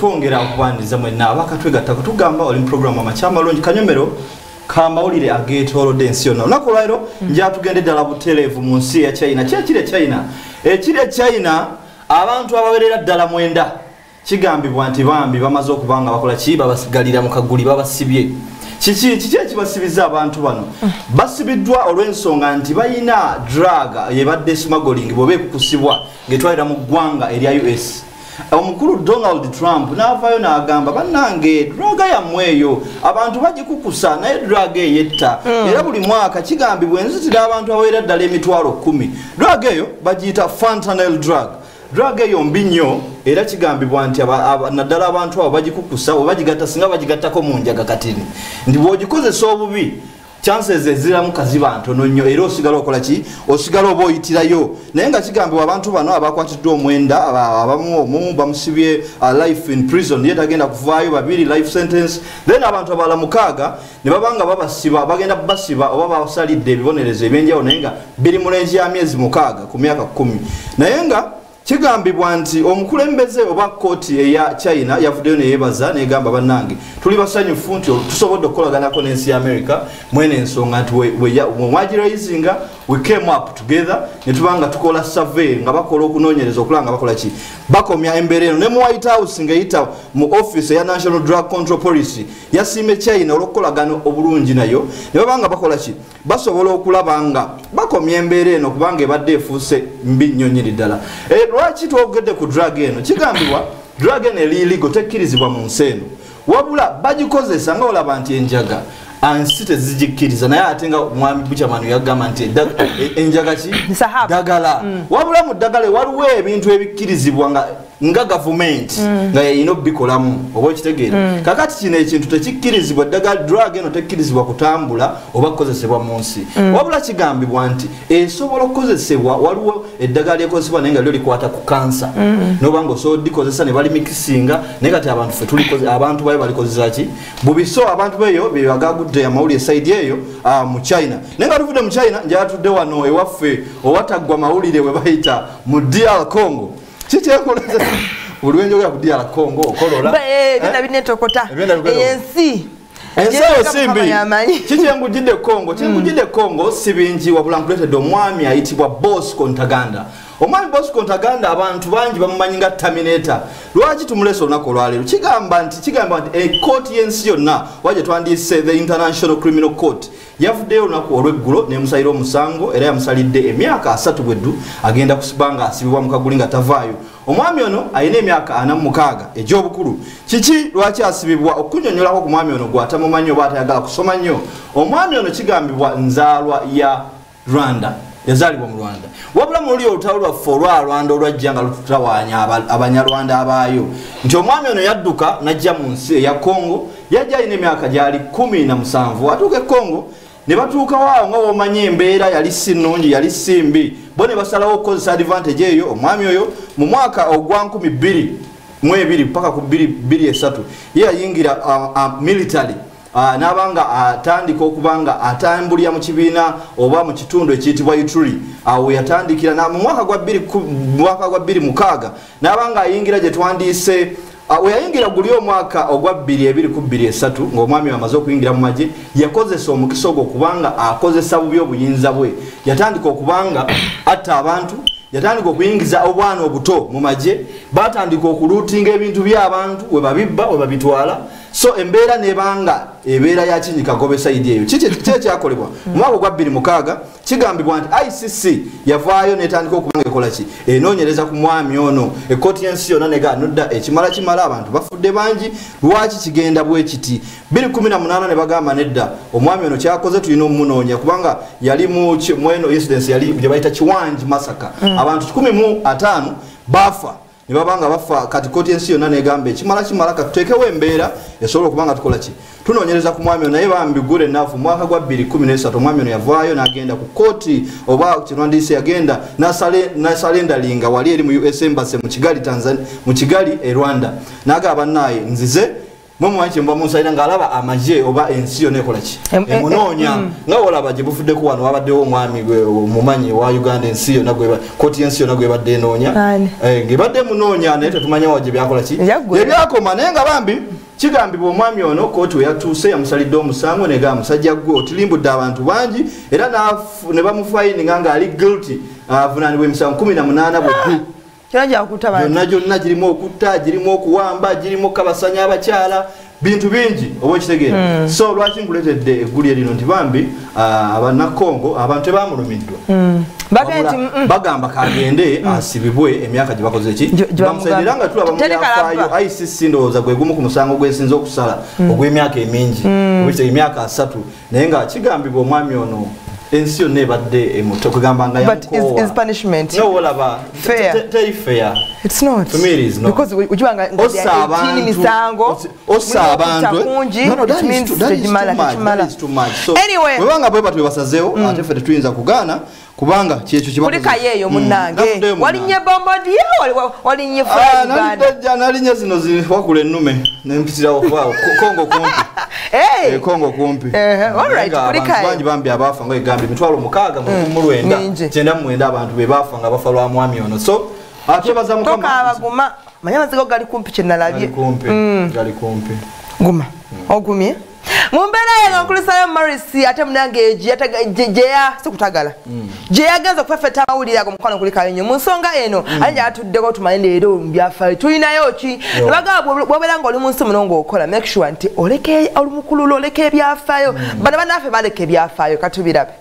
twongera okubaniriza mwenna abakatwegattako tugamba oli mu programu amakyama malungi kanyomero kamawulire ageetoolodde ensi yonna. Olunaku olwaliro nja tugende ddala butereevu mu nsi eya china. Kyekiri e china? Ekiri e china abantu abawerera ddala mwenda. Kigambibwa nti bambi bamaze okuba nga bakola ki? Babasigalira mu kaguli babasibye. Kiki kiki ekibasibiza abantu bano? Basibiddwa olw'ensonga nti balina drug yebadde smuggling bweoba ekukusibwa ngaetwalira mu ggwanga erya us omukulu donald trump n'avaayo n'agamba bannange draga yammwe eyo abantu bagikukusa naye draga eyetta. Era buli mwaka kigambibwa enzitira abantu abawerera ddala emitwalo kumi draga eyo bagiyita fantanel drug. Drug eyo mbi nnyo era kigambibwa nti naddala abantu abo bagikukusa oba bagigatta singa bagigattako mu njaga katini nti bw'ogikozesa obubi chances eziramu kaziba ntono nnyo era osigala okola ki? Osigala oba oyitirayo? Naye nga kigambibwa abantu bano abakwatiddwa omwenda aba- abamu omu bamusibye uh, life in prison. Ye tagenda kuvaayo babiri life sentence. Then abantu abalala mukaaga ne babanga babasiba bagenda basiba oba basalidde ebibonerezo ebyenjawulo naye nga biri mu lenzi ya myezi mukaaga ku myaka kumi. Naye nga kigambibwa nti omukulembeze oba kooti eya china yavuddeyo neyebaza negamba bannange tuli basanyufu nti tusobodde okukolaganako n'ensi ya america mwene ensonga nti mwagiraisinga we came up together netubanga tukola survey nga bakola okunoonyereza okulaba nga bakola ki? Bakomya embeera eno. Ne mu white house ngaeyita mu office eya national drug control policy yasiime china olw'okukolagana obulungi nayo ne babanga bakola ki? Basobola okulaba nga bakomya embeera eno kubanga ebadde efuuse mbi nnyo nyiri ddala. Eh, lwaki twogedde ku drug eno? Kigambibwa drug eno eriligo tekkirizibwa mu nsi eno. Wabula bagikozesa nga olaba nti enjaga ansi tezigikkiriza. Naye ate nga mwami buchamanu yagamba nti e- enjaga ki? Ddagala. Wabula mu ddagala waliwo ebintu ebikkirizibwa nga nga gavumenti nga yeyina obikolamu oba okitegeera. Kakati kino ekintu tekikkirizibwa eddagala drug eno tekkirizibwa kutambula oba kukozesebwa mu nsi. Wabula kigambibwa nti esobola okukozesebwa waliwo eddagala lyekozesebwa naye nga lyo likwata ku kansa noba nga osobola odikozesa ne balimikisinga naye kati abantu fe abantu bayo balikozesa ki? Bubiso abantu beyo bebagagudde amawulire esaidi eyo ah, mu china. Naye nga tuvudde mu china njatudde wano ewaffe owataggwa mawulire we bayita mu dr congo kikyekoleza olwenjogera ku dr congo okolola. Ba- eh, Eh? binetokota Ebyenda bigenda- ensi. Ensawo simbi. kikyengujidde congo? Kyengujidde congo si bingi wabula nkuletedde omwami ayitibwa bosco ntaganda omwami bosco ntaganda abantu bangi bamumanyi nga taminata lwaki tumulesa olunaku olwaleero? Kigamba nti kigamba nti ekooti y'ensi yonna oba gye twandiise the international criminal court. Yavuddeyo olunaku olweggulo nemusalira omusango era yamusalidde emyaka asatu bweddu agenda kusiba nga asibibwa mu kaguli nga tavaayo. Omwami ono alina emyaka ana mu mukaaga egy'obukulu. Kiki lwaki asibibwa okunyonyolako ku mwami ono gwatamumanyi oba atayagala kusoma nnyo? Omwami ono kigambibwa nzaalwa ya rwanda yazaalibwa mu rwanda. Wabula muli olutalo lwaffe olwa rwanda olwajja nga lututawaanya aba- abanyarwanda abaayo. Nti omwami ono yadduka najja mu nsi eya congo yajja alina emyaka gyali 17 atuuka e congo ne batuukawo awo nga womanyi embeera yali si nnungi yali si mbi bo ne basalawo okukozesa advantage eyo omwami oyo mu mwaka ogwa 22 mu ebiri paka ku 23 ye yayingira uh, uh, military n'abanga atandika okuba nga atambulira mu kibiina oba mu kitundu ekiyitibwa uturi awo yatandikira na mu mwaka gwa 2 ku- mwaka gwa 26 n'abanga ayingira gye twandiise Uh, weyayingira guli omwaka ogwa 2223 ng'omwami we amaze okuyingira mu magye yakozesa omukisa ogwo kubanga akozesa bubi obuyinza bwe. Yatandika okubanga atta abantu yatandika okuyingiza obwana obuto mu magye batandika okuluutinga ebintu by'abantu we babibba we babitwala so embeera nebanga ebeera yakinyikagobe saidi eyo. Kiki ekyakolebwa mwaka ogwa 26 kigambibwa nti icc yavaayo netandika okubanga ekola ki? Enoonyereza ku mwami ono. Ekooti y'ensi yonna nega nodda ekimala kimala abantu bafudde bangi. Lwaki kigenda bwe kiti? 218 ne bagamba nedda omwami ono kyakoze tulina omumunoonya kubanga yali mweno incidence yali gye bayita kiwanji masaka. Abantu 15 bafa ne babanga bafa kati kooti ensi yonna negamba ekimala kimala katuteekewo embeera esobola okuba nga tukola ki? Tunoonyereza ku mwami ono naye bambigula enaafu mu mwaka gwa 213 omwami ono yavaayo n'agenda ku kooti oba kinwandiise yagenda nasale- nasalendalinga wali eri mu us embassy mu kigali e rwanda. N'agamba bannaye nzize mwemumanyi kyemuba munsalira ng'alaba amaje oba ensi yonna ekolaki Em- em- emunoonya. nga olaba gye bufuddeku wano wabaddewo omwami omumanyi wa uganda ensi yonna kooti y'ensi yonna gwebadde enoonya? Eh, ng'ebadde munoonya naye tetumanya wa gye byakolaki ebyakoma naye nga bambi kigambibwa omwami ono kooti we yatuuse yamusalidde omusango negamba musajja gwe otilimbudde abantu bangi era ne bamufayininga ng'ali guilty avunaanibwa emisango 18 bweddu bantu. Gyonna gyonna girimu okutta girimu okuwamba girimu kabasanya abakyala bintu bingi oba okitegeera? So lwaki nkuletedde eggulye lino nti bambi abanakongo abantu tebamulumiddwa bagee nti Wabula, mm, bagamba kagende asibibwe emyaka gyebakoze ki? Bamusaidira nga tulabamuyafaayo icc ndowooza gwe gumu ku musango gwesinza okusala ogw'emyaka emingi. Emyaka asatu. Naye nga kigambibwa omwami ono ensi yonna ebadde emuto kugamba nga but is, is yamukoowa punishment nowolaba Fair. teri fair. It's not. To me it is not. because ujibanga ossa abantu. misango. Ossa- ossa abantu. kunji. No, no, that it is means too- that is tegimala too much, tekimala that is too much. So, Anyway. webanga bwe batwe basazeewo ate ffe tetuyinza kugaana kubanga kyekyo kye kuli bakoze. kayeeyo Mm, walinye bombodiye walinye Ah, nalinnya zino zi- wakula ennume nempitirawo kongo kumpi Hey! Eh, kongo kumpi? Bangi bambi abaafa nga egambye emitwalo mukaaga mu lwenda. kyenda mu mwenda abantu be baafa nga bafa lwa mwami ono. So atwebaza tokaaba guma manye amazigo gali kumpi kyenalabye kumpi gali kumpi. Guma. Ogumye mu mbeera ye nga nkulusayo morris ate munange gyeya sikutagala gye yagenza okufefeta amawulire ago mukwano kuli kalenyo mu nsonga eno ate gyatuddeko tumanye leero mubyafaayo tulinayo ki? Nebagamba bwobeera nga oli mu nsi muno ngaokola make sure nti oleka olumukulula oleka ebyafaayo bano banaffe baleka ebyafaayo katubirabe